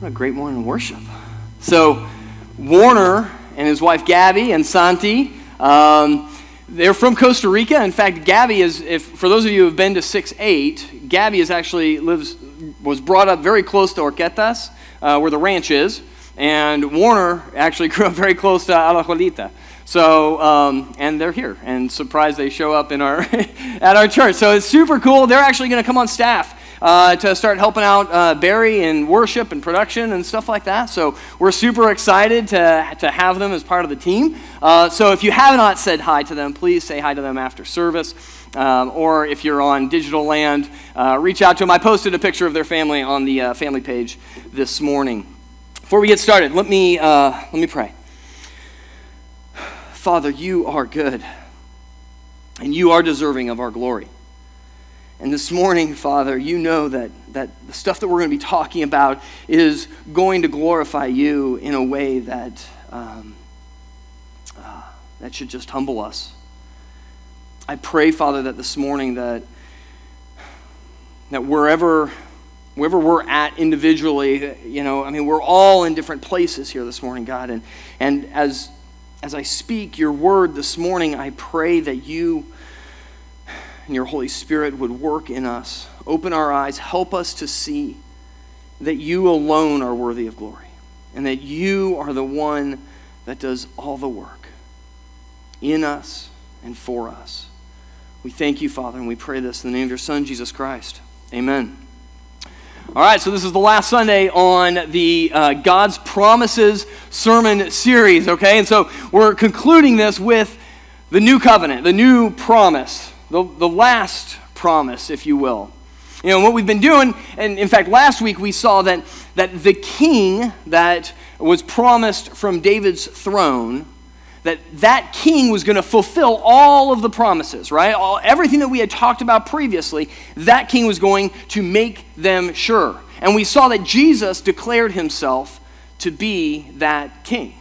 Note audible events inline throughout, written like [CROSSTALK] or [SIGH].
What a great morning of worship. So, Warner and his wife Gabby and Santi, um, they're from Costa Rica. In fact, Gabby is, if for those of you who have been to 6 8, Gabby is actually lives, was brought up very close to Orquetas, uh, where the ranch is. And Warner actually [LAUGHS] grew up very close to Alajuelita. So, um, and they're here, and surprised they show up in our [LAUGHS] at our church. So it's super cool. They're actually going to come on staff uh, to start helping out uh, Barry in worship and production and stuff like that. So we're super excited to, to have them as part of the team. Uh, so if you have not said hi to them, please say hi to them after service. Um, or if you're on digital land, uh, reach out to them. I posted a picture of their family on the uh, family page this morning. Before we get started, let me, let me pray. Father, you are good, and you are deserving of our glory. And this morning, Father, you know that, that the stuff that we're going to be talking about is going to glorify you in a way that, um, uh, that should just humble us. I pray, Father, that this morning that, that wherever, wherever we're at individually, you know, I mean, we're all in different places here this morning, God. And, and as, as I speak your word this morning, I pray that you and your Holy Spirit would work in us, open our eyes, help us to see that you alone are worthy of glory and that you are the one that does all the work in us and for us. We thank you, Father, and we pray this in the name of your Son, Jesus Christ. Amen. All right, so this is the last Sunday on the uh, God's Promises sermon series, okay? And so we're concluding this with the new covenant, the new promise the, the last promise, if you will. You know, what we've been doing, and in fact, last week we saw that, that the king that was promised from David's throne, that that king was going to fulfill all of the promises, right? All, everything that we had talked about previously, that king was going to make them sure. And we saw that Jesus declared himself to be that king.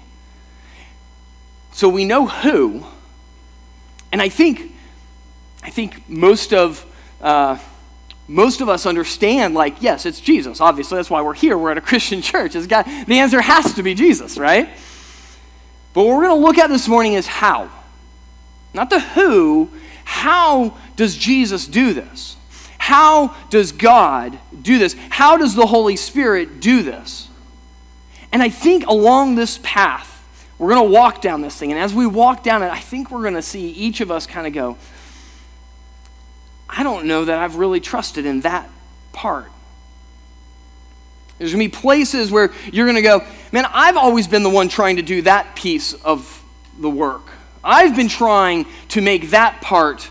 So we know who, and I think I think most of, uh, most of us understand, like, yes, it's Jesus. Obviously, that's why we're here. We're at a [LAUGHS] Christian church. The answer has to be Jesus, right? But what we're going to look at this morning is how. Not the who, how does Jesus do this? How does God do this? How does the Holy Spirit do this? And I think along this path, we're going to walk down this thing. And as we walk down it, I think we're going to see each of us kind of go, I don't know that I've really trusted in that part. There's going to be places where you're going to go, man, I've always been the one trying to do that piece of the work. I've been trying to make that part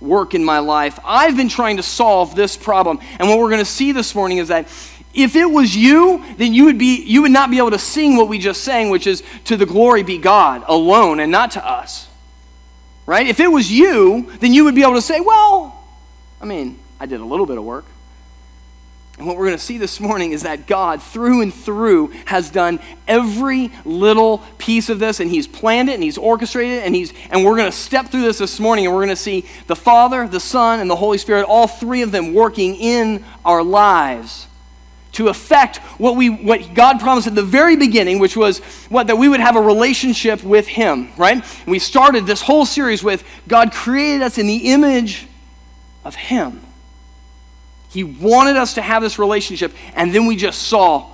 work in my life. I've been trying to solve this problem. And what we're going to see this morning is that if it was you, then you would be you would not be able to sing what we just sang, which is to the glory be God alone and not to us. Right? If it was you, then you would be able to say, well, I mean, I did a little bit of work. And what we're going to see this morning is that God, through and through, has done every little piece of this, and He's planned it, and He's orchestrated it, and, he's, and we're going to step through this this morning, and we're going to see the Father, the Son, and the Holy Spirit, all three of them working in our lives to affect what, we, what God promised at the very beginning, which was what, that we would have a relationship with Him, right? And we started this whole series with God created us in the image of Him. He wanted us to have this relationship, and then we just saw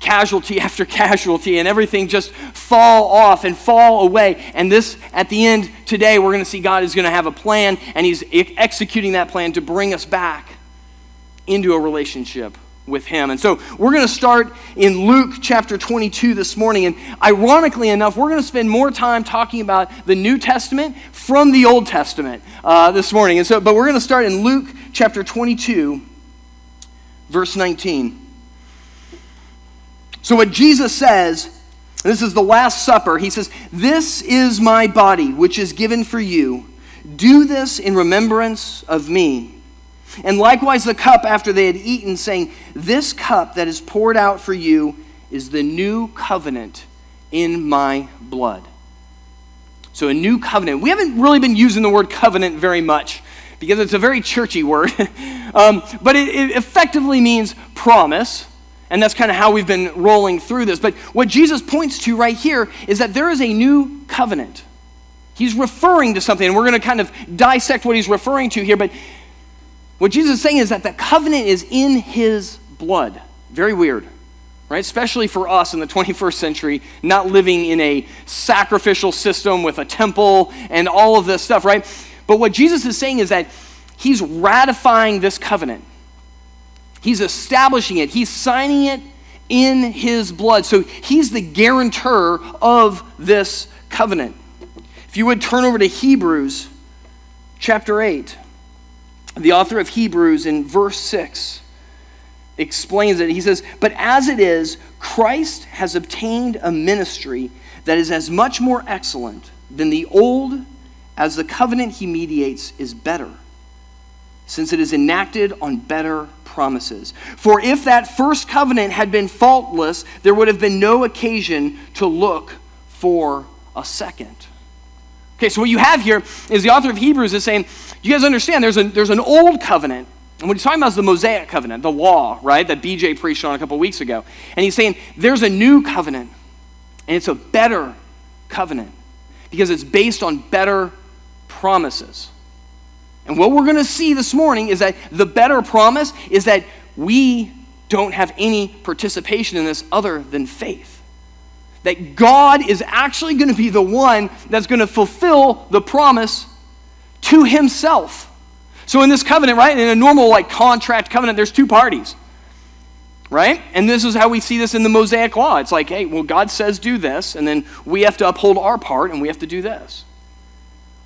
casualty [LAUGHS] after casualty and everything just fall off and fall away. And this, at the end today, we're going to see God is going to have a plan, and He's executing that plan to bring us back into a relationship with him. And so we're going to start in Luke chapter 22 this morning. And ironically enough, we're going to spend more time talking about the New Testament from the Old Testament uh, this morning. And so, but we're going to start in Luke chapter 22, verse 19. So what Jesus says, this is the Last Supper, he says, This is my body, which is given for you. Do this in remembrance of me. And likewise the cup after they had eaten, saying, This cup that is poured out for you is the new covenant in my blood. So, a new covenant. We haven't really been using the word covenant very much because it's a very churchy word, [LAUGHS] um, but it, it effectively means promise. And that's kind of how we've been rolling through this. But what Jesus points to right here is that there is a new covenant. He's referring to something, and we're going to kind of dissect what he's referring to here. But what Jesus is saying is that the covenant is in his blood. Very weird, right? Especially for us in the 21st century, not living in a sacrificial system with a temple and all of this stuff, right? But what Jesus is saying is that he's ratifying this covenant. He's establishing it, he's signing it in his blood. So he's the guarantor of this covenant. If you would turn over to Hebrews chapter 8, the author of Hebrews in verse 6 explains it. He says, But as it is, Christ has obtained a ministry that is as much more excellent than the old as the covenant he mediates is better, since it is enacted on better promises. For if that first covenant had been faultless, there would have been no occasion to look for a second. Okay, so what you have here is the author of Hebrews is saying, you guys understand there's, a, there's an old covenant. And what he's talking about is the Mosaic covenant, the law, right, that BJ preached on a couple weeks ago. And he's saying there's a new covenant, and it's a better covenant because it's based on better promises. And what we're going to see this morning is that the better promise is that we don't have any participation in this other than faith. That God is actually going to be the one that's going to fulfill the promise to himself. So in this covenant, right, in a normal like contract covenant, there's two parties. Right? And this is how we see this in the Mosaic law. It's like, hey, well, God says do this, and then we have to uphold our part and we have to do this.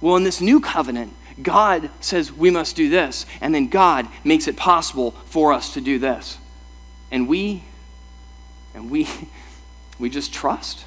Well, in this new covenant, God says we must do this, and then God makes it possible for us to do this. And we, and we, [LAUGHS] we just trust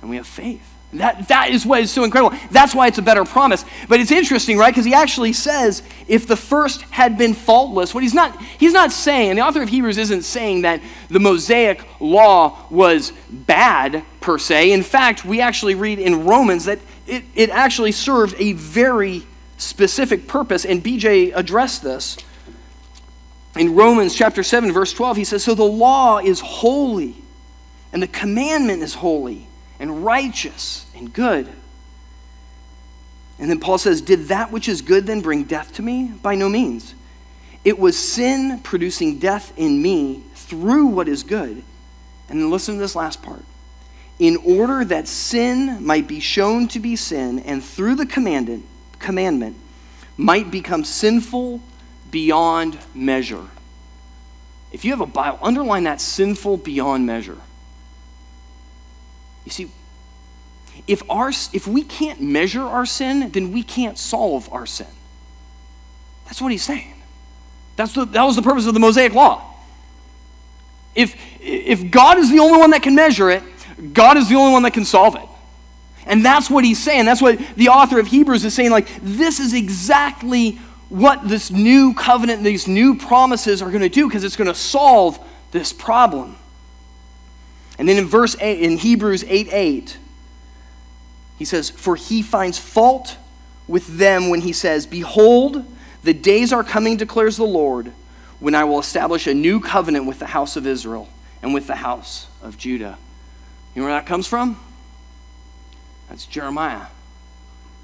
and we have faith. That, that is what is so incredible. That's why it's a better promise. But it's interesting, right? Because he actually says, if the first had been faultless, what he's not, he's not saying, and the author of Hebrews isn't saying that the Mosaic law was bad per se. In fact, we actually read in Romans that it, it actually served a very specific purpose, and BJ addressed this. In Romans chapter 7, verse 12, he says, So the law is holy, and the commandment is holy, and righteous, and good. And then Paul says, Did that which is good then bring death to me? By no means. It was sin producing death in me through what is good. And then listen to this last part. In order that sin might be shown to be sin, and through the commandment, commandment might become sinful beyond measure. If you have a Bible, underline that sinful beyond measure. You see, if, our, if we can't measure our sin, then we can't solve our sin. That's what he's saying. That's the, that was the purpose of the Mosaic Law. If, if God is the only one that can measure it, God is the only one that can solve it. And that's what he's saying. That's what the author of Hebrews is saying. Like, this is exactly what this new covenant, these new promises are going to do because it's going to solve this problem. And then in verse 8, in Hebrews 8 8, he says, For he finds fault with them when he says, Behold, the days are coming, declares the Lord, when I will establish a new covenant with the house of Israel and with the house of Judah. You know where that comes from? That's Jeremiah.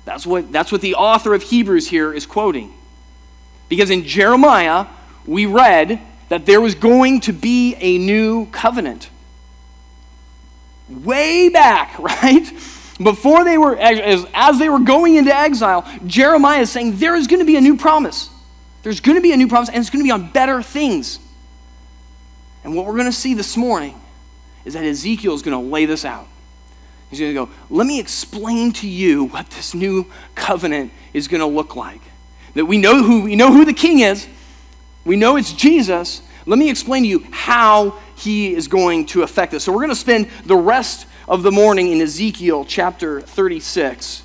That's what, that's what the author of Hebrews here is quoting. Because in Jeremiah, we read that there was going to be a new covenant. Way back, [LAUGHS] right? Before they were, as, as they were going into exile, Jeremiah is saying there is going to be a new promise. There's going to be a new promise, and it's going to be on better things. And what we're going to see this morning is that Ezekiel is going to lay this out. He's going to go, let me explain to you what this new covenant is going to look like. That we know who we know who the king is. We know it's Jesus. Let me explain to you how he is going to affect this. So we're going to spend the rest of the morning in Ezekiel chapter 36.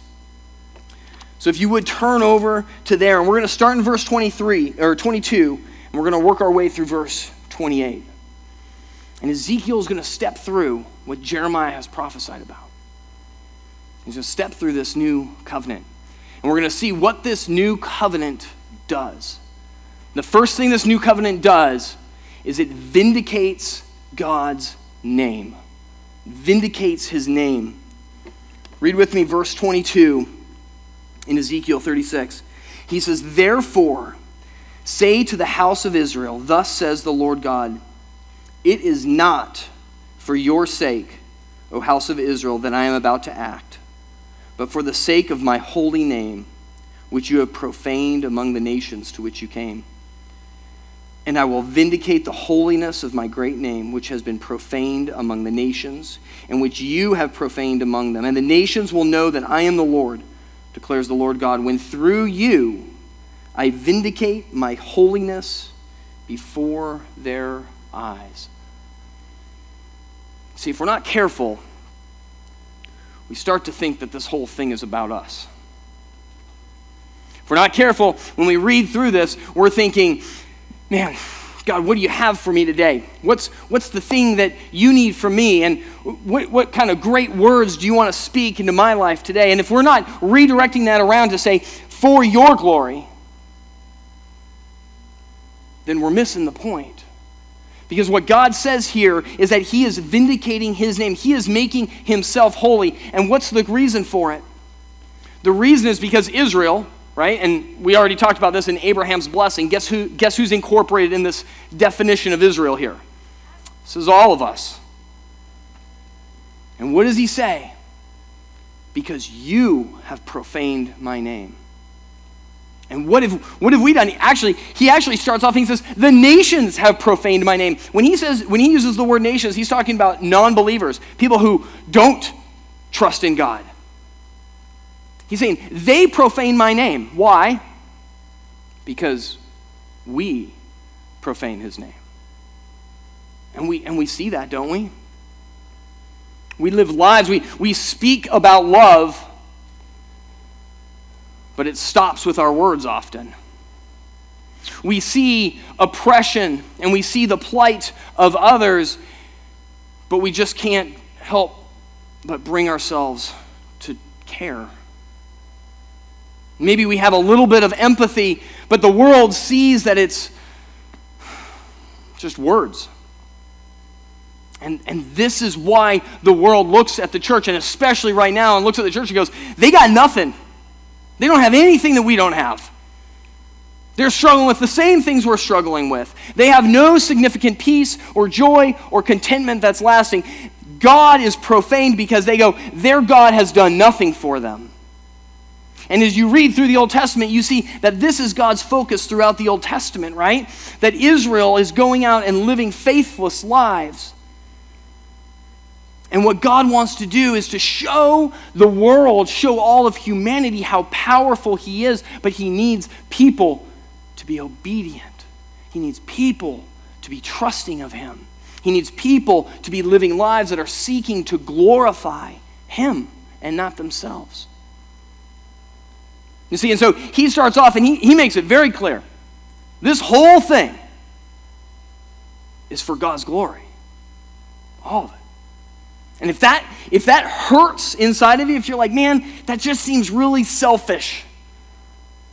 So if you would turn over to there, and we're going to start in verse 23 or 22, and we're going to work our way through verse 28. And Ezekiel is going to step through what Jeremiah has prophesied about. He's going to step through this new covenant. And we're going to see what this new covenant does. The first thing this new covenant does is it vindicates God's name, vindicates his name. Read with me verse 22 in Ezekiel 36. He says, Therefore, say to the house of Israel, Thus says the Lord God, It is not for your sake, O house of Israel, that I am about to act, but for the sake of my holy name, which you have profaned among the nations to which you came. And I will vindicate the holiness of my great name, which has been profaned among the nations, and which you have profaned among them. And the nations will know that I am the Lord declares the Lord God, when through you I vindicate my holiness before their eyes. See, if we're not careful, we start to think that this whole thing is about us. If we're not careful, when we read through this, we're thinking, man, God, what do you have for me today? What's, what's the thing that you need from me? And what, what kind of great words do you want to speak into my life today? And if we're not redirecting that around to say, for your glory, then we're missing the point. Because what God says here is that He is vindicating His name, He is making Himself holy. And what's the reason for it? The reason is because Israel, right? And we already talked about this in Abraham's blessing. Guess, who, guess who's incorporated in this definition of Israel here? This is all of us. And what does he say? Because you have profaned my name. And what have, what have we done? Actually, he actually starts off and he says, The nations have profaned my name. When he says, when he uses the word nations, he's talking about non-believers, people who don't trust in God. He's saying, they profane my name. Why? Because we profane his name. And we, and we see that, don't we? We live lives, we, we speak about love, but it stops with our words often. We see oppression and we see the plight of others, but we just can't help but bring ourselves to care Maybe we have a little bit of empathy, but the world sees that it's just words. And, and this is why the world looks at the church, and especially right now, and looks at the church and goes, they got nothing. They don't have anything that we don't have. They're struggling with the same things we're struggling with. They have no significant peace or joy or contentment that's lasting. God is profaned because they go, their God has done nothing for them. And as you read through the Old Testament, you see that this is God's focus throughout the Old Testament, right? That Israel is going out and living faithless lives. And what God wants to do is to show the world, show all of humanity how powerful He is, but He needs people to be obedient. He needs people to be trusting of Him. He needs people to be living lives that are seeking to glorify Him and not themselves. You see, and so he starts off and he, he makes it very clear this whole thing is for God's glory. All of it. And if that if that hurts inside of you, if you're like, man, that just seems really selfish.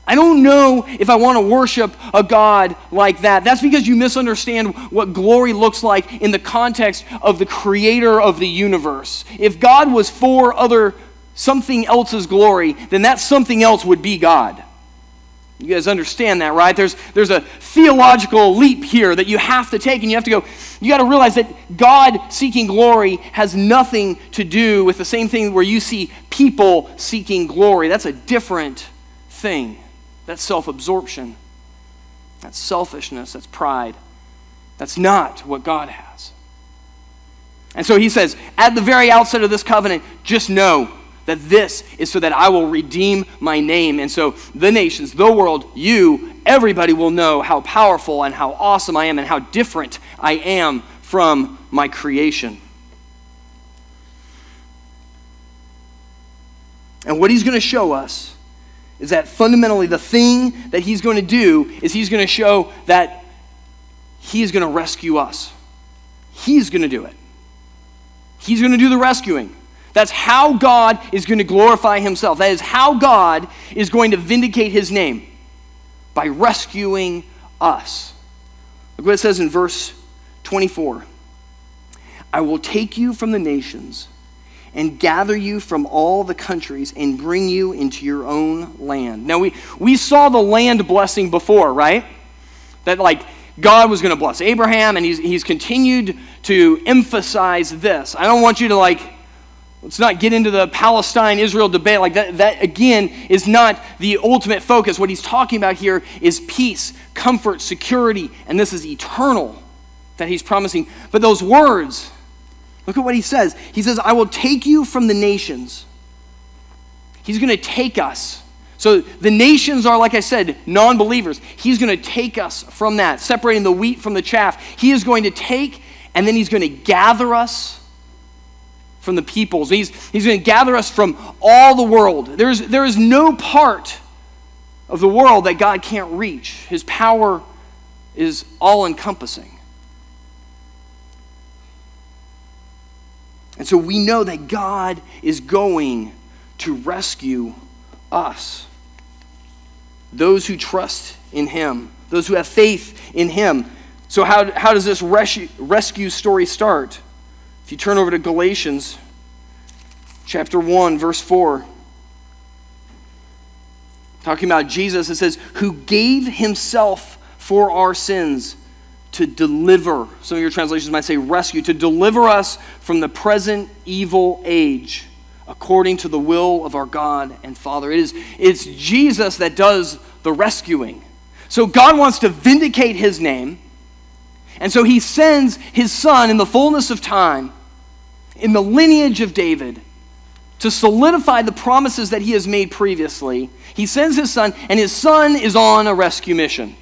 I don't know if I want to worship a God like that. That's because you misunderstand what glory looks like in the context of the creator of the universe. If God was for other something else's glory, then that something else would be God. You guys understand that, right? There's, there's a theological leap here that you have to take, and you have to go, you got to realize that God seeking glory has nothing to do with the same thing where you see people seeking glory. That's a different thing. That's self absorption, that's selfishness, that's pride. That's not what God has. And so he says, at the very outset of this covenant, just know that this is so that I will redeem my name. And so the nations, the world, you, everybody will know how powerful and how awesome I am and how different I am from my creation. And what he's going to show us is that fundamentally the thing that he's going to do is he's going to show that he's going to rescue us. He's going to do it. He's going to do the rescuing. That's how God is going to glorify himself. That is how God is going to vindicate his name by rescuing us. Look what it says in verse 24. I will take you from the nations and gather you from all the countries and bring you into your own land. Now, we, we saw the land blessing before, right? That, like, God was going to bless Abraham, and he's, he's continued to emphasize this. I don't want you to, like, let's not get into the Palestine Israel debate. Like, that, that, again, is not the ultimate focus. What he's talking about here is peace, comfort, security, and this is eternal that he's promising. But those words, Look at what he says. He says, I will take you from the nations. He's going to take us. So the nations are, like I said, non believers. He's going to take us from that, separating the wheat from the chaff. He is going to take, and then he's going to gather us from the peoples. He's, he's going to gather us from all the world. There's, there is no part of the world that God can't reach, His power is all encompassing. And so we know that God is going to rescue us. Those who trust in Him, those who have faith in Him. So, how, how does this rescue, rescue story start? If you turn over to Galatians chapter 1, verse 4, talking about Jesus, it says, Who gave Himself for our sins to deliver. Some of your translations might say rescue, to deliver us from the present evil age according to the will of our God and Father. It is it's Jesus that does the rescuing. So God wants to vindicate his name. And so he sends his son in the fullness of time, in the lineage of David, to solidify the promises that he has made previously. He sends his son, and his son is on a rescue mission.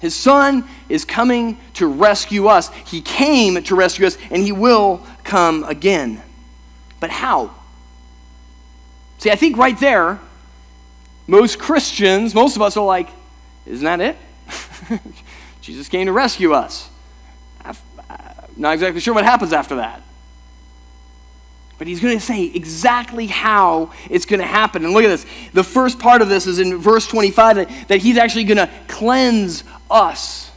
His son is coming to rescue us. He came to rescue us, and he will come again. But how? See, I think right there, most Christians, most of us are like, isn't that it? [LAUGHS] Jesus came to rescue us. I'm not exactly sure what happens after that. But he's going to say exactly how it's going to happen. And look at this. The first part of this is in verse 25 that, that he's actually going to cleanse us.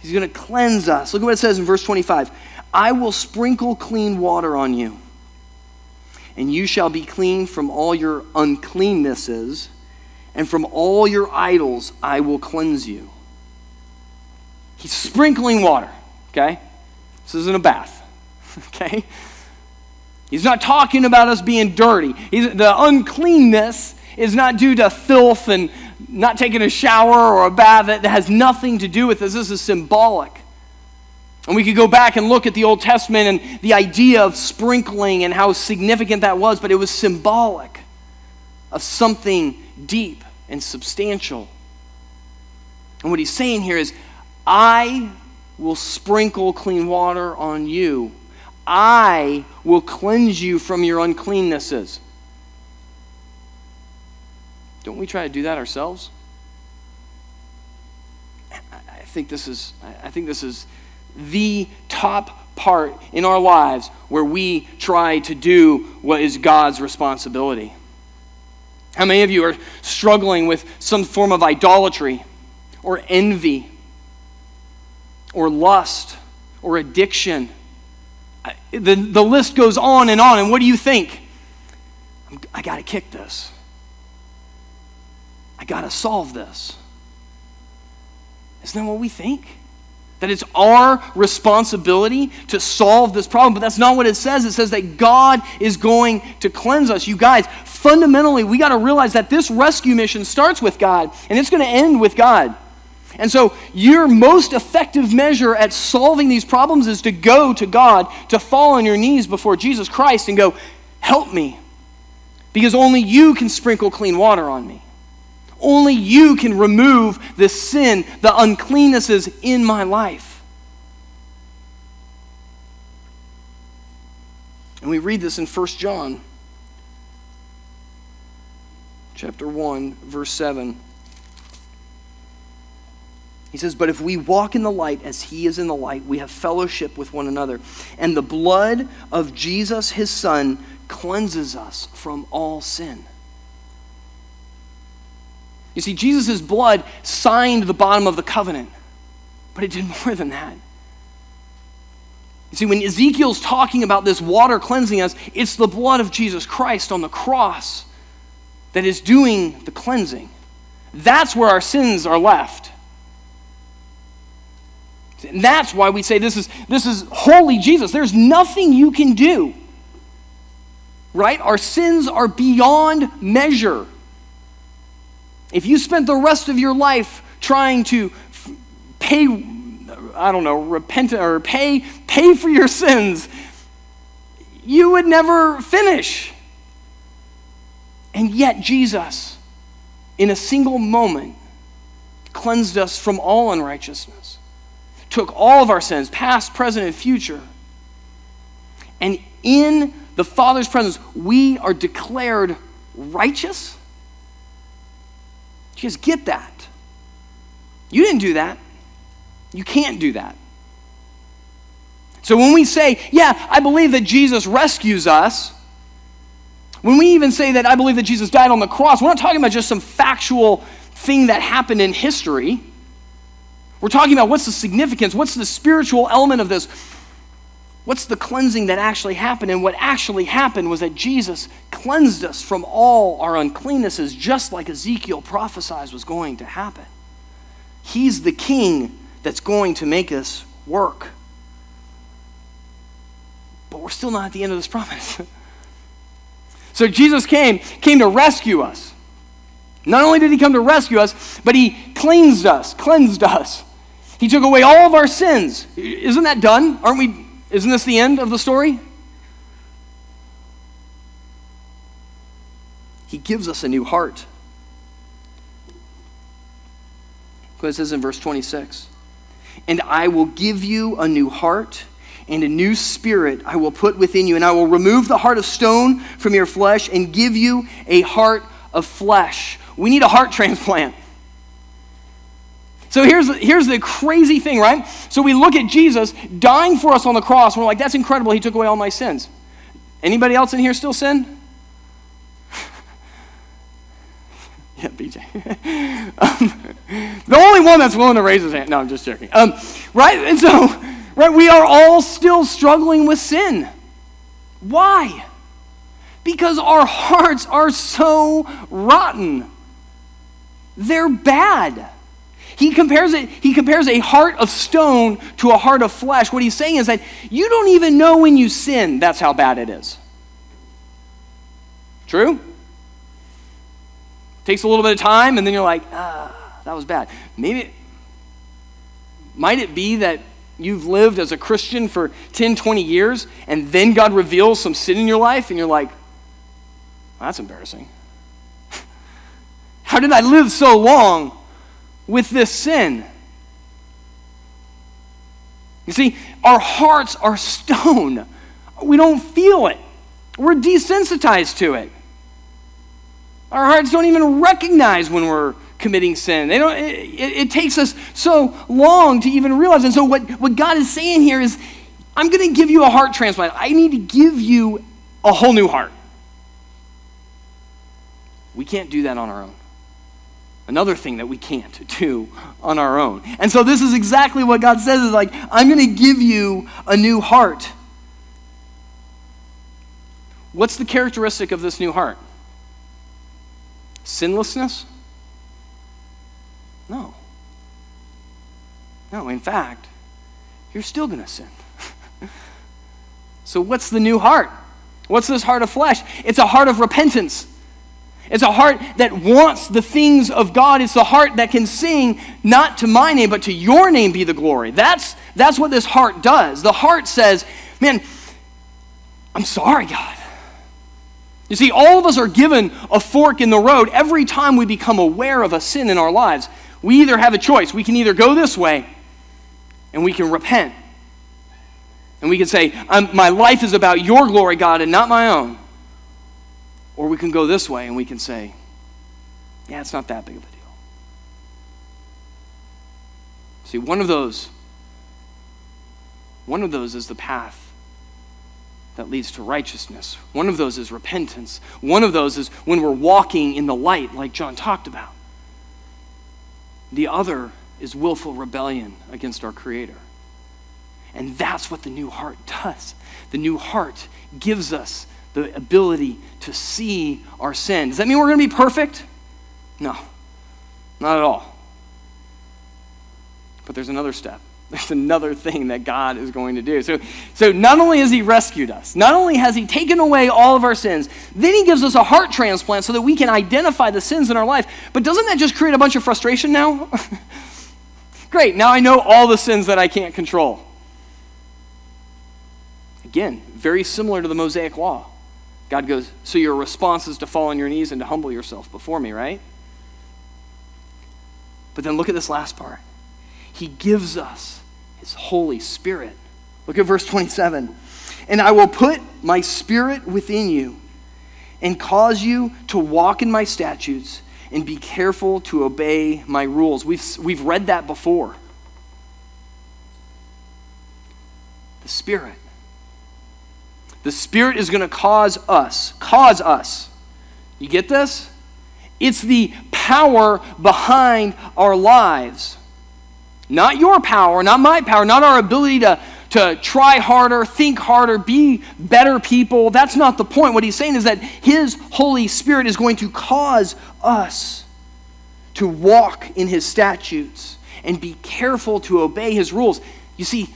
He's going to cleanse us. Look at what it says in verse 25 I will sprinkle clean water on you, and you shall be clean from all your uncleannesses, and from all your idols I will cleanse you. He's sprinkling water, okay? This isn't a bath, [LAUGHS] okay? He's not talking about us being dirty. He's, the uncleanness is not due to filth and not taking a shower or a bath. That has nothing to do with this. This is symbolic. And we could go back and look at the Old Testament and the idea of sprinkling and how significant that was, but it was symbolic of something deep and substantial. And what he's saying here is, I will sprinkle clean water on you I will cleanse you from your uncleannesses. Don't we try to do that ourselves? I think this is, I think this is the top part in our lives where we try to do what is God's responsibility. How many of you are struggling with some form of idolatry or envy or lust or addiction? the, the list goes on and on. And what do you think? I got to kick this. I got to solve this. Isn't that what we think? That it's our responsibility to solve this problem. But that's not what it says. It says that God is going to cleanse us. You guys, fundamentally, we got to realize that this rescue mission starts with God and it's going to end with God. And so, your most effective measure at solving these problems is to go to God, to fall on your knees before Jesus Christ and go, Help me. Because only you can sprinkle clean water on me. Only you can remove the sin, the uncleannesses in my life. And we read this in 1 John chapter 1 verse 7. He says, But if we walk in the light as he is in the light, we have fellowship with one another. And the blood of Jesus, his son, cleanses us from all sin. You see, Jesus' blood signed the bottom of the covenant, but it did more than that. You see, when Ezekiel's talking about this water cleansing us, it's the blood of Jesus Christ on the cross that is doing the cleansing. That's where our sins are left. And that's why we say this is, this is holy Jesus. There's nothing you can do. Right? Our sins are beyond measure. If you spent the rest of your life trying to pay, I don't know, repent or pay, pay for your sins, you would never finish. And yet, Jesus, in a single moment, cleansed us from all unrighteousness, took all of our sins, past, present, and future. And in the Father's presence, we are declared righteous. Just get that. You didn't do that. You can't do that. So when we say, yeah, I believe that Jesus rescues us, when we even say that I believe that Jesus died on the cross, we're not talking about just some factual thing that happened in history. We're talking about what's the significance, what's the spiritual element of this. What's the cleansing that actually happened? And what actually happened was that Jesus cleansed us from all our uncleannesses, just like Ezekiel prophesies was going to happen. He's the king that's going to make us work. But we're still not at the end of this [LAUGHS] promise. so Jesus came, came to rescue us. Not only did he come to rescue us, but he cleansed us, cleansed us. He took away all of our sins. Isn't that done? Aren't we isn't this the end of the story? He gives us a new heart. It says in verse 26 And I will give you a new heart, and a new spirit I will put within you, and I will remove the heart of stone from your flesh and give you a heart of flesh. We need a heart transplant. So here's, here's the crazy thing, right? So we look at Jesus dying for us on the cross, and we're like, that's incredible. He took away all my sins. Anybody else in here still sin? [LAUGHS] yeah, BJ. [LAUGHS] um, the only one that's willing to raise his hand. No, I'm just joking. Um, right? And so, right, we are all still struggling with sin. Why? Because our hearts are so rotten. They're bad. He compares it, he compares a heart of stone to a heart of flesh. What he's saying is that you don't even know when you sin, that's how bad it is. True? Takes a little bit of time, and then you're like, ah, that was bad. Maybe, might it be that you've lived as a Christian for 10, 20 years, and then God reveals some sin in your life, and you're like, that's embarrassing. [LAUGHS] How did I live so long with this sin. You see, our hearts are stone. We don't feel it. We're desensitized to it. Our hearts don't even recognize when we're committing sin. They don't, it, it, takes us so long to even realize. And so, what, what God is saying here is, I'm going to give you a heart transplant. I need to give you a whole new heart. We can't do that on our own. Another thing that we can't [LAUGHS] do on our own. And so this is exactly what God says is like, I'm going to give you a new heart. What's the characteristic of this new heart? Sinlessness? No. No, in fact, you're still going to sin. [LAUGHS] so, what's the new heart? What's this heart of flesh? It's a heart of repentance. It's a heart that wants the things of God. It's a heart that can sing not to my name, but to your name be the glory. That's, that's what this heart does. The heart says, Man, I'm sorry, God. You see, all of us are given a fork in the road every time we become aware of a sin in our lives. We either have a choice. We can either go this way and we can repent. And we can say, My life is about your glory, God, and not my own. Or we can go this way and we can say, yeah, it's not that big of a deal. See, one of those, one of those is the path that leads to righteousness. One of those is repentance. One of those is when we're walking in the light, like John talked about. The other is willful rebellion against our Creator. And that's what the new heart does. The new heart gives us the ability to see our sin. Does that mean we're going to be perfect? No, not at all. But there's another step. [LAUGHS] There's another thing that God is going to do. So, so not only has He rescued us, not only has He taken away all of our sins, then He gives us a heart transplant so that we can identify the sins in our life. But doesn't that just create a bunch of frustration now? [LAUGHS] Great, now I know all the sins that I can't control. Again, very similar to the Mosaic Law. God goes, So your response is to fall on your knees and to humble yourself before me, right? But then look at this last part. He gives us His Holy Spirit. Look at verse 27. And I will put my spirit within you and cause you to walk in my statutes and be careful to obey my rules. We've, we've read that before. The Spirit. The Spirit is going to cause us, cause us. You get this? It's the power behind our lives. Not your power, not my power, not our ability to, to try harder, think harder, be better people. That's not the point. What he's saying is that his Holy Spirit is going to cause us to walk in his statutes and be careful to obey his rules. You see,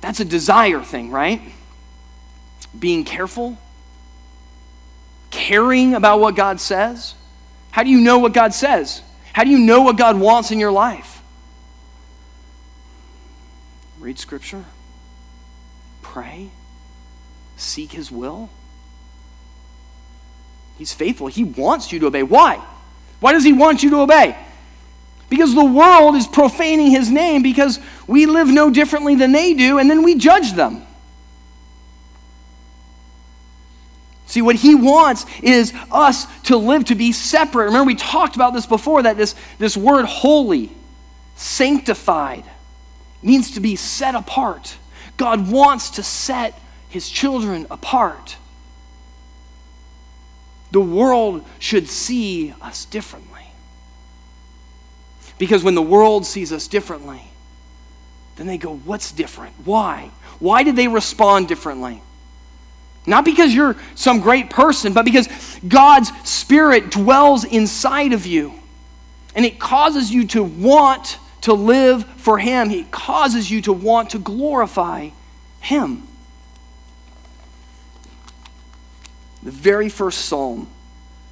that's a desire thing, right? Being careful, caring about what God says. How do you know what God says? How do you know what God wants in your life? Read Scripture, pray, seek His will. He's faithful. He wants you to obey. Why? Why does He want you to obey? Because the world is profaning His name because we live no differently than they do, and then we judge them. See, what he wants is us to live to be separate. Remember, we talked about this before that this, this word holy, sanctified, means to be set apart. God wants to set his children apart. The world should see us differently. Because when the world sees us differently, then they go, What's different? Why? Why did they respond differently? Not because you're some great person, but because God's Spirit dwells inside of you. And it causes you to want to live for Him. He causes you to want to glorify Him. The very first psalm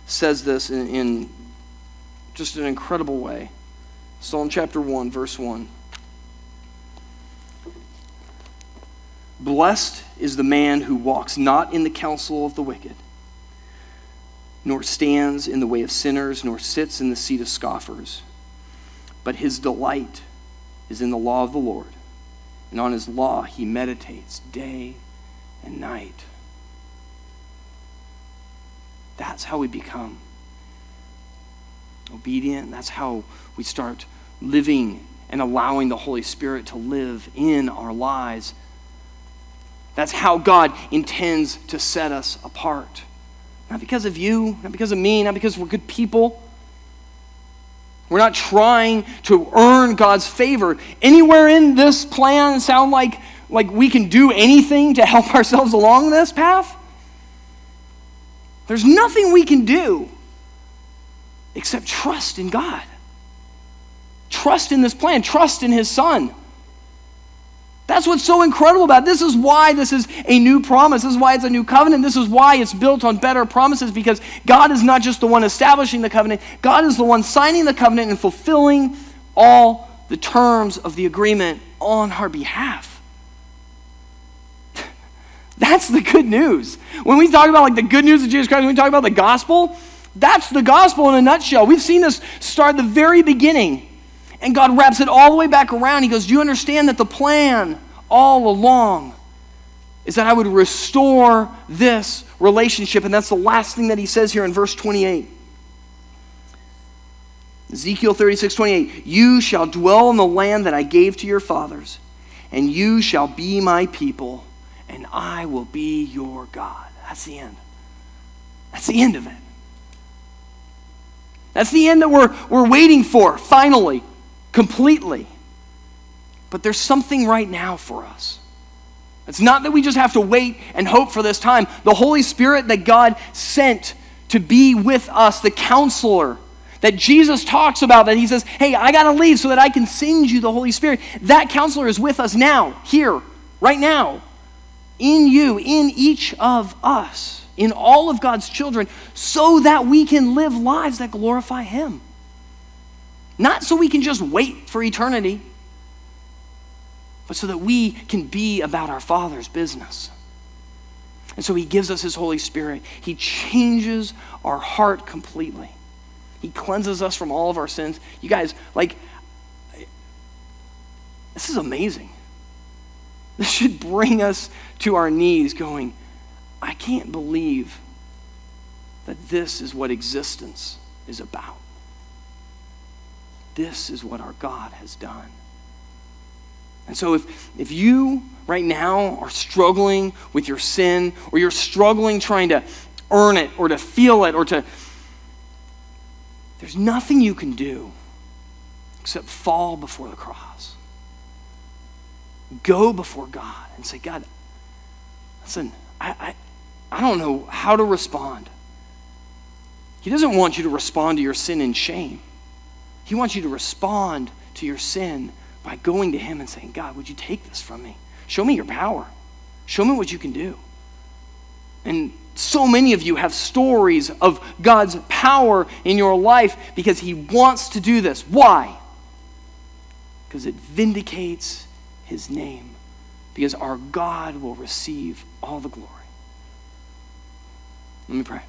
says this in, in just an incredible way. Psalm chapter 1, verse 1. Blessed is the man who walks not in the counsel of the wicked, nor stands in the way of sinners, nor sits in the seat of scoffers but his delight is in the law of the Lord. And on his law he meditates day and night. That's how we become obedient. That's how we start living and allowing the Holy Spirit to live in our lives. That's how God intends to set us apart. Not because of you, not because of me, not because we're good people we're not trying to earn God's favor. Anywhere in this plan sound like, like we can do anything to help [LAUGHS] ourselves along this path? There's nothing we can do except trust in God. Trust in this plan, trust in His Son. That's what's so incredible about it. This is why this is a new promise. This is why it's a new covenant. This is why it's built on better promises because God is not just the one establishing the covenant, God is the one signing the covenant and fulfilling all the terms of the agreement on our behalf. [LAUGHS] That's the good news. When we talk about like the good news of Jesus Christ, when we talk about the gospel, that's the gospel in a nutshell. We've seen this start the very beginning and God wraps it all the way back around. He goes, Do you understand that the plan all along is that I would restore this relationship? And that's the last thing that he says here in verse 28. Ezekiel 36, 28. You shall dwell in the land that I gave to your fathers, and you shall be my people, and I will be your God. That's the end. That's the end of it. That's the end that we're, we're waiting for, finally completely. But there's something right now for us. It's not that we just have to wait and hope for this time. The Holy Spirit that God sent to be with us, the counselor that Jesus talks about, that he says, Hey, I got to leave so that I can send you the Holy Spirit. That counselor is with us now, here, right now, in you, in each of us, in all of God's children, so that we can live lives that glorify Him. Not so we can just wait for eternity but so that we can be about our Father's business. And so he gives us his Holy Spirit. He changes our heart completely. He cleanses us from all of our sins. You guys, like, this is amazing. This should bring us to our knees going, I can't believe that this is what existence is about. This is what our God has done. And so if, if you right now are struggling with your sin, or you're struggling trying to earn it, or to feel it, or to. There's nothing you can do except fall before the cross. Go before God and say, God, listen, I, I, I don't know how to respond. He doesn't want you to respond to your sin in shame. He wants you to respond to your sin by going to Him and saying, God, would you take this from me? Show me your power. Show me what you can do. And so many of you have stories of God's power in your life because He wants to do this. Why? Because it vindicates His name. Because our God will receive all the glory. Let me pray.